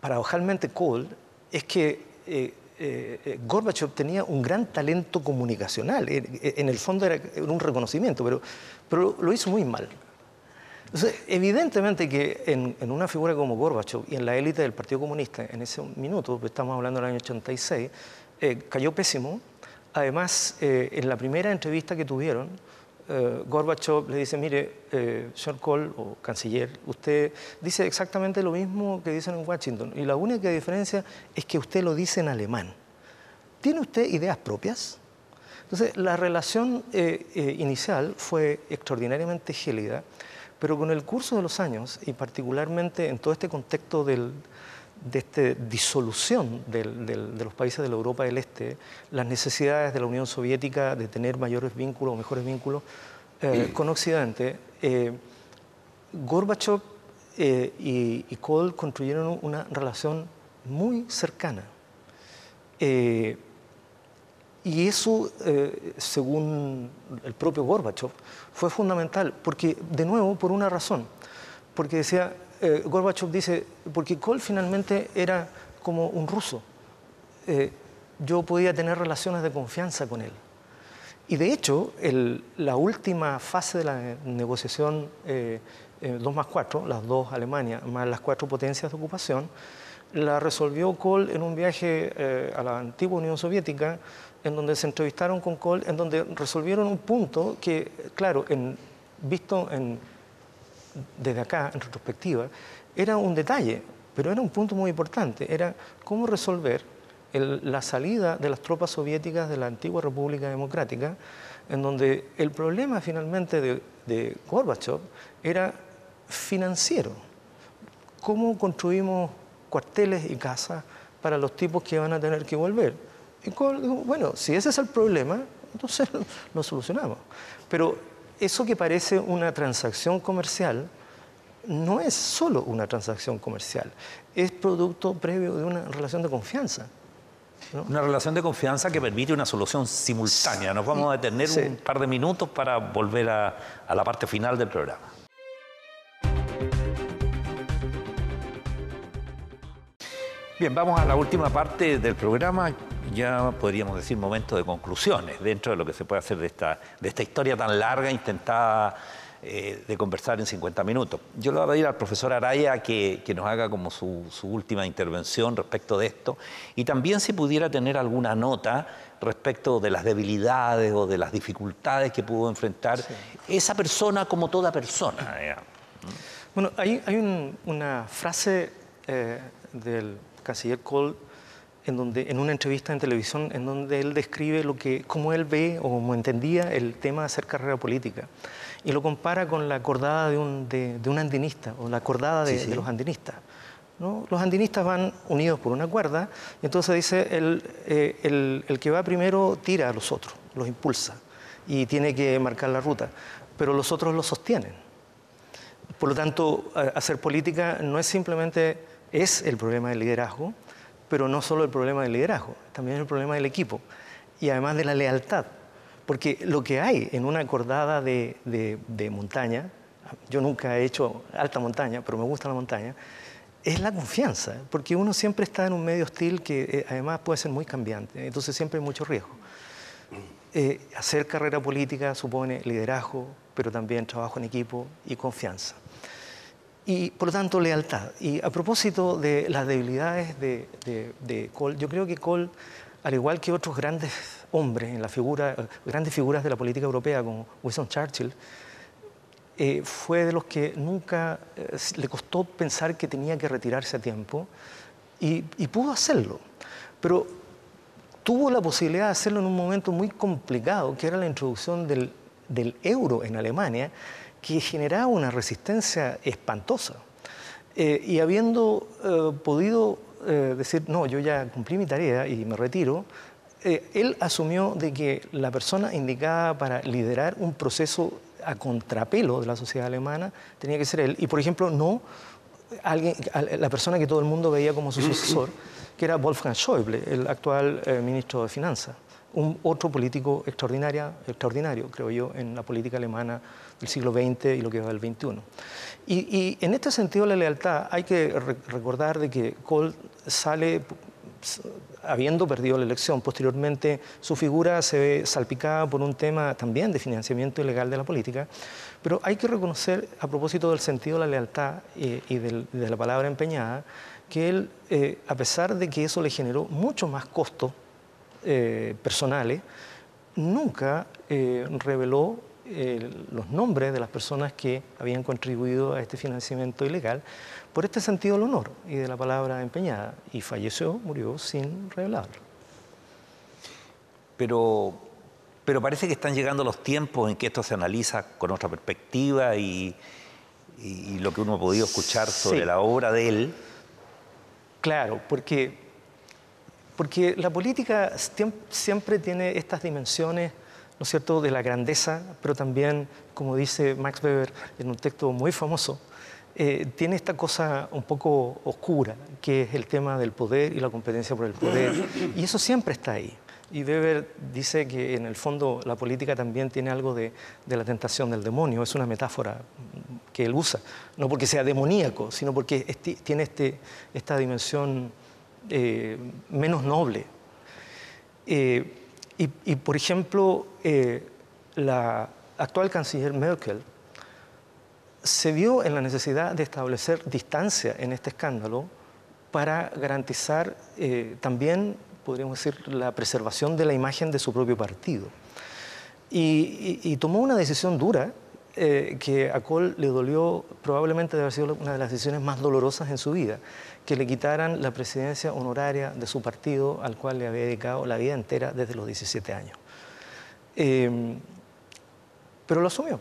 paradojalmente Kohl es que eh, Gorbachev tenía un gran talento comunicacional, en, el fondo era un reconocimiento, pero, pero lo hizo muy mal evidentemente que en, una figura como Gorbachev y en la élite del Partido Comunista en ese minuto, pues estamos hablando del año 86, eh, cayó pésimo. Además, eh, en la primera entrevista que tuvieron, eh, Gorbachev le dice, mire, señor Kohl o canciller, usted dice exactamente lo mismo que dicen en Washington y la única diferencia es que usted lo dice en alemán. ¿Tiene usted ideas propias? Entonces, la relación inicial fue extraordinariamente gélida pero con el curso de los años, y particularmente en todo este contexto de esta disolución de los países de la Europa del Este, las necesidades de la Unión Soviética de tener mayores vínculos o mejores vínculos eh, con Occidente, eh, Gorbachev eh, y, y, Kohl construyeron una relación muy cercana. Y eso, eh, según el propio Gorbachev, fue fundamental, porque, de nuevo, por una razón. Porque decía, eh, Gorbachev dice, porque Kohl finalmente era como un ruso. Eh, yo podía tener relaciones de confianza con él. Y de hecho, la última fase de la negociación 2 más 4, las dos Alemania más las cuatro potencias de ocupación, la resolvió Kohl en un viaje a la antigua Unión Soviética en donde se entrevistaron con Kohl, en donde resolvieron un punto que, claro, en, visto desde acá, en retrospectiva, era un detalle, pero era un punto muy importante, era cómo resolver la salida de las tropas soviéticas de la antigua República Democrática, en donde el problema finalmente de, de Gorbachev era financiero. ¿Cómo construimos cuarteles y casas para los tipos que van a tener que volver? Y bueno, si ese es el problema, entonces lo solucionamos. Pero eso que parece una transacción comercial no es solo una transacción comercial, es producto previo de una relación de confianza. Una relación de confianza que permite una solución simultánea. Nos vamos a detener un par de minutos para volver a la parte final del programa. Bien, vamos a la última parte del programa, ya podríamos decir momento de conclusiones dentro de lo que se puede hacer de esta, de esta historia tan larga intentada eh, de conversar en 50 minutos. Yo le voy a pedir al profesor Araya que, nos haga como su, última intervención respecto de esto y también si pudiera tener alguna nota respecto de las debilidades o de las dificultades que pudo enfrentar esa persona como toda persona. Bueno, hay, una frase eh, del canciller Kohl en, donde, en una entrevista en televisión en donde él describe lo que, cómo él ve o cómo entendía el tema de hacer carrera política y lo compara con la cordada de un, de, un andinista o la cordada de, los andinistas. ¿no? Los andinistas van unidos por una cuerda y entonces dice el, eh, el, el, que va primero tira a los otros, los impulsa y tiene que marcar la ruta, pero los otros lo sostienen. Por lo tanto, hacer política no es simplemente es el problema del liderazgo, pero no solo el problema del liderazgo, también el problema del equipo y además de la lealtad. Porque lo que hay en una cordada de, montaña, yo nunca he hecho alta montaña, pero me gusta la montaña, es la confianza, porque uno siempre está en un medio hostil que eh, además puede ser muy cambiante, entonces siempre hay mucho riesgo. Eh, hacer carrera política supone liderazgo, pero también trabajo en equipo y confianza. Y por lo tanto, lealtad. Y a propósito de las debilidades de, de, de Cole, yo creo que Cole, al igual que otros grandes hombres en la figura, grandes figuras de la política europea como Winston Churchill, eh, fue de los que nunca eh, le costó pensar que tenía que retirarse a tiempo y, pudo hacerlo. Pero tuvo la posibilidad de hacerlo en un momento muy complicado, que era la introducción del, del euro en Alemania, que generaba una resistencia espantosa. Eh, y habiendo podido decir, no, yo ya cumplí mi tarea y me retiro, eh, él asumió de que la persona indicada para liderar un proceso a contrapelo de la sociedad alemana tenía que ser él. Y, por ejemplo, no alguien, la persona que todo el mundo veía como su sucesor, que era Wolfgang Schäuble, el actual eh, ministro de Finanzas. Un otro político extraordinario, extraordinario, creo yo, en la política alemana del siglo XX y lo que va del XXI. Y, y en este sentido, la lealtad, hay que recordar de que Kohl sale habiendo perdido la elección. Posteriormente, su figura se ve salpicada por un tema también de financiamiento ilegal de la política. Pero hay que reconocer, a propósito del sentido de la lealtad eh, y, de la palabra empeñada, que él, eh, a pesar de que eso le generó mucho más costos eh, personales, nunca reveló los nombres de las personas que habían contribuido a este financiamiento ilegal, por este sentido del honor y de la palabra empeñada, y falleció, murió sin revelarlo. Pero, pero parece que están llegando los tiempos en que esto se analiza con otra perspectiva y, lo que uno ha podido escuchar sobre la obra de él. Claro, porque, porque la política siempre tiene estas dimensiones, ¿no es cierto?, de la grandeza, pero también, como dice Max Weber en un texto muy famoso, eh, tiene esta cosa un poco oscura, que es el tema del poder y la competencia por el poder. Y eso siempre está ahí. Y Weber dice que en el fondo la política también tiene algo de, la tentación del demonio, es una metáfora que él usa, no porque sea demoníaco, sino porque tiene este, esta dimensión eh, menos noble. Eh, y, por ejemplo, la actual canciller Merkel se vio en la necesidad de establecer distancia en este escándalo para garantizar eh, también, podríamos decir, la preservación de la imagen de su propio partido. Y, tomó una decisión dura eh, que a Kohl le dolió, probablemente debe haber sido una de las decisiones más dolorosas en su vida, que le quitaran la presidencia honoraria de su partido al cual le había dedicado la vida entera desde los 17 años. Eh, pero lo asumió.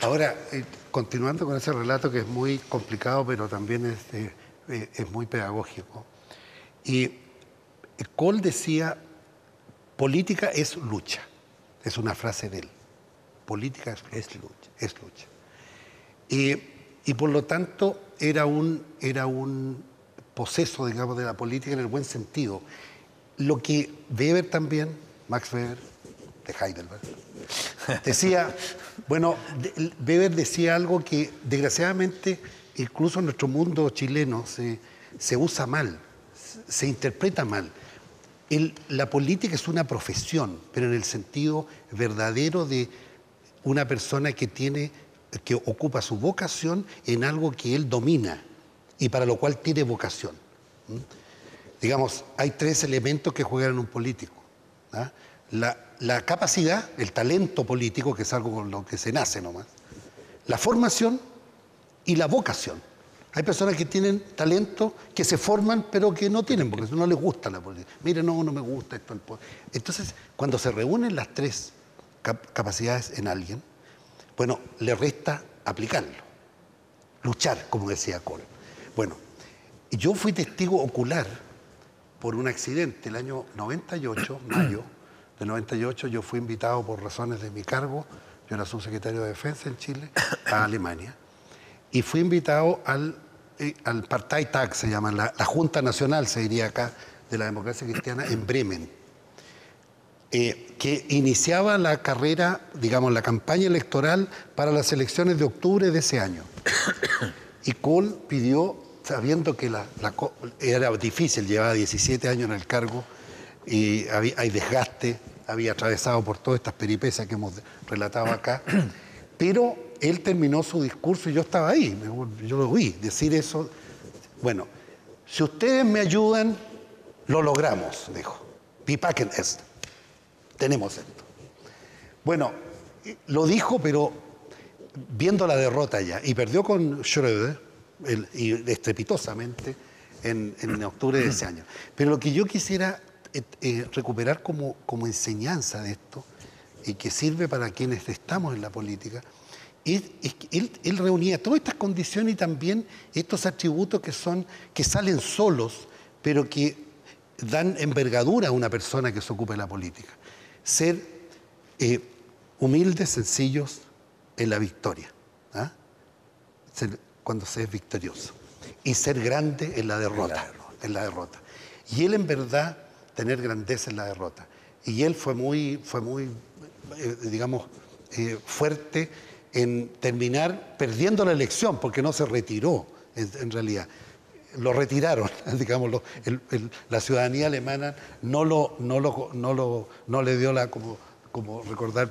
Ahora, eh, continuando con ese relato que es muy complicado, pero también es, eh, eh, es muy pedagógico. Y Cole decía, política es lucha. Es una frase de él. Política es lucha. Es lucha. Y, por lo tanto era un, era un poseso, digamos, de la política en el buen sentido. Lo que Weber también, Max Weber, de Heidelberg, decía, bueno, Weber decía algo que desgraciadamente incluso en nuestro mundo chileno se, se usa mal, se interpreta mal. la política es una profesión, pero en el sentido verdadero de una persona que tiene, que ocupa su vocación en algo que él domina y para lo cual tiene vocación. Digamos, hay tres elementos que juegan en un político. ¿ah? La, capacidad, el talento político, que es algo con lo que se nace nomás, la formación y la vocación. Hay personas que tienen talento, que se forman, pero que no tienen, porque no les gusta la política. Mire, no, no me gusta esto. Entonces, cuando se reúnen las tres capacidades en alguien, bueno, le resta aplicarlo, luchar, como decía Cole. Bueno, yo fui testigo ocular por un accidente el año 98, mayo del 98, yo fui invitado por razones de mi cargo, yo era subsecretario de Defensa en Chile, a Alemania, y fui invitado al, eh, al Parteitag, se llama, la, Junta Nacional, se diría acá, de la democracia cristiana en Bremen, eh, que iniciaba la carrera, digamos, la campaña electoral para las elecciones de octubre de ese año. Y Kohl pidió, sabiendo que la, era difícil, llevaba 17 años en el cargo, y hay desgaste, había atravesado por todas estas peripecias que hemos relatado acá, pero él terminó su discurso y yo estaba ahí, yo lo oí decir eso. Bueno, si ustedes me ayudan, lo logramos, dijo. Pipaken es. Tenemos esto. Bueno, lo dijo, pero viendo la derrota ya, y perdió con Schröder, estrepitosamente, en, octubre de ese año. Pero lo que yo quisiera eh, eh, recuperar como, como enseñanza de esto, y que sirve para quienes estamos en la política, es, que él, reunía todas estas condiciones y también estos atributos que, son, que salen solos, pero que dan envergadura a una persona que se ocupa de la política. Ser eh, humildes, sencillos en la victoria, ¿ah? cuando se es victorioso, y ser grande en la derrota. En la derrota. Y él en verdad tener grandeza en la derrota. Y él fue muy, fue muy eh, digamos, eh, fuerte en terminar perdiendo la elección, porque no se retiró en, realidad. Lo retiraron, digamos, la ciudadanía alemana no, lo, no, lo, no, lo, no le dio la, como, como recordar,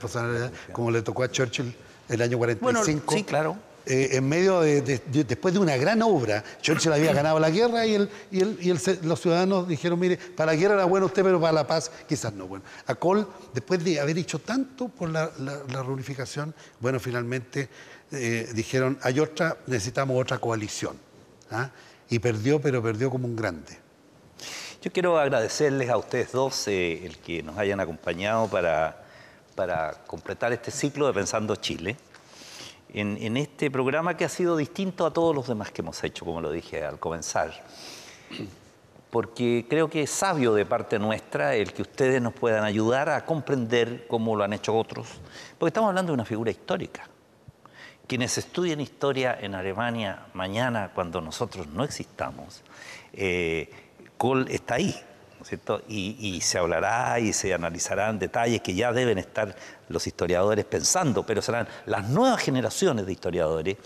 como le tocó a Churchill el año 45. Bueno, sí, claro eh, en medio de, después de una gran obra. Churchill había ganado la guerra y, el, y, el, los ciudadanos dijeron, mire, para la guerra era bueno usted, pero para la paz quizás no. Bueno, a Kohl, después de haber hecho tanto por la, reunificación, bueno, finalmente eh, dijeron, hay otra, necesitamos otra coalición. ¿ah? Y perdió, pero perdió como un grande. Yo quiero agradecerles a ustedes dos eh, el que nos hayan acompañado para, para completar este ciclo de Pensando Chile en, este programa que ha sido distinto a todos los demás que hemos hecho, como lo dije al comenzar. Porque creo que es sabio de parte nuestra el que ustedes nos puedan ayudar a comprender cómo lo han hecho otros. Porque estamos hablando de una figura histórica. Quienes estudien historia en Alemania mañana, cuando nosotros no existamos, eh, Kohl está ahí, y, se hablará y se analizarán detalles que ya deben estar los historiadores pensando, pero serán las nuevas generaciones de historiadores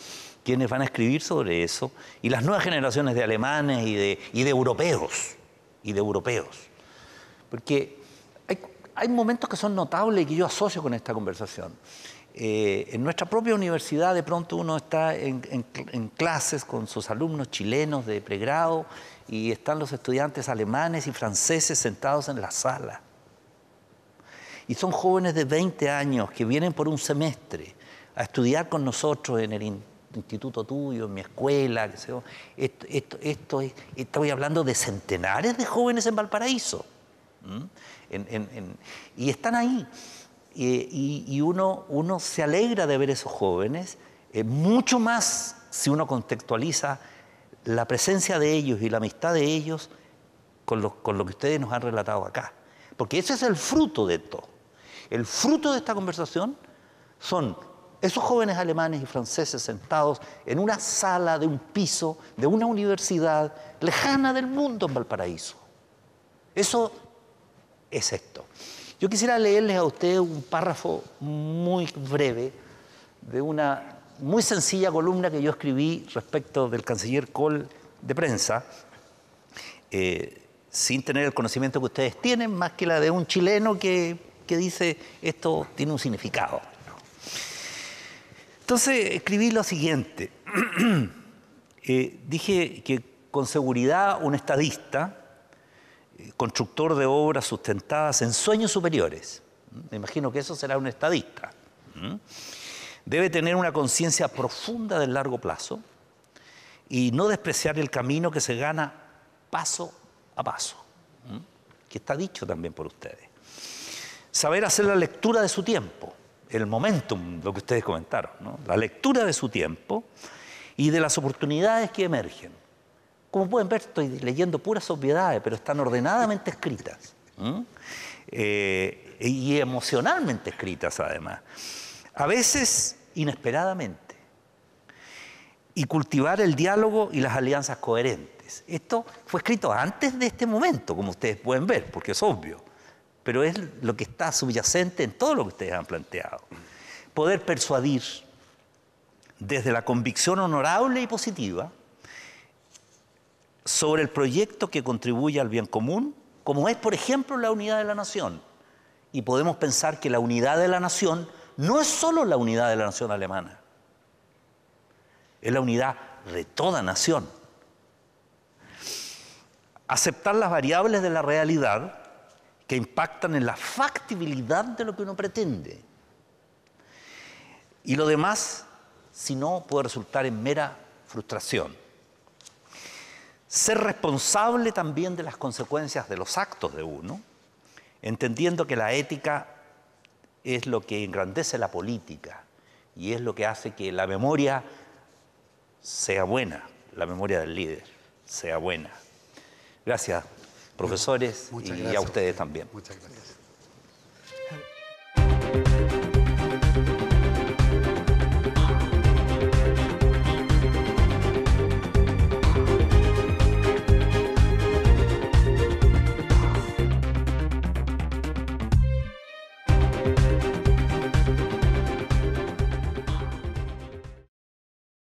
quienes van a escribir sobre eso, y las nuevas generaciones de alemanes y de, europeos, y de europeos. Porque hay, momentos que son notables y que yo asocio con esta conversación. Eh, en nuestra propia universidad de pronto uno está en, clases con sus alumnos chilenos de pregrado y están los estudiantes alemanes y franceses sentados en la sala. Y son jóvenes de 20 años que vienen por un semestre a estudiar con nosotros en el instituto tuyo, en mi escuela, Esto, esto, estoy hablando de centenares de jóvenes en Valparaíso. y están ahí. Y, uno, uno, se alegra de ver esos jóvenes, eh, mucho más si uno contextualiza la presencia de ellos y la amistad de ellos con lo, con lo que ustedes nos han relatado acá. Porque ese es el fruto de esto. El fruto de esta conversación son esos jóvenes alemanes y franceses sentados en una sala de un piso de una universidad lejana del mundo en Valparaíso. Eso es esto. Yo quisiera leerles a ustedes un párrafo muy breve de una muy sencilla columna que yo escribí respecto del canciller Kohl de prensa, eh, sin tener el conocimiento que ustedes tienen, más que la de un chileno que, que dice esto tiene un significado. Entonces escribí lo siguiente. Eh, dije que con seguridad un estadista, constructor de obras sustentadas en sueños superiores, me imagino que eso será un estadista, debe tener una conciencia profunda del largo plazo y no despreciar el camino que se gana paso a paso, que está dicho también por ustedes. Saber hacer la lectura de su tiempo, el momentum, lo que ustedes comentaron, la lectura de su tiempo y de las oportunidades que emergen. Como pueden ver, estoy leyendo puras obviedades, pero están ordenadamente escritas eh, y emocionalmente escritas además. A veces inesperadamente. Y cultivar el diálogo y las alianzas coherentes. Esto fue escrito antes de este momento, como ustedes pueden ver, porque es obvio pero es lo que está subyacente en todo lo que ustedes han planteado. Poder persuadir desde la convicción honorable y positiva sobre el proyecto que contribuye al bien común, como es, por ejemplo, la unidad de la nación. Y podemos pensar que la unidad de la nación no es solo la unidad de la nación alemana, es la unidad de toda nación. Aceptar las variables de la realidad que impactan en la factibilidad de lo que uno pretende. Y lo demás, si no, puede resultar en mera frustración. Ser responsable también de las consecuencias de los actos de uno, entendiendo que la ética es lo que engrandece la política y es lo que hace que la memoria sea buena, la memoria del líder sea buena. Gracias profesores y a ustedes también. Muchas gracias.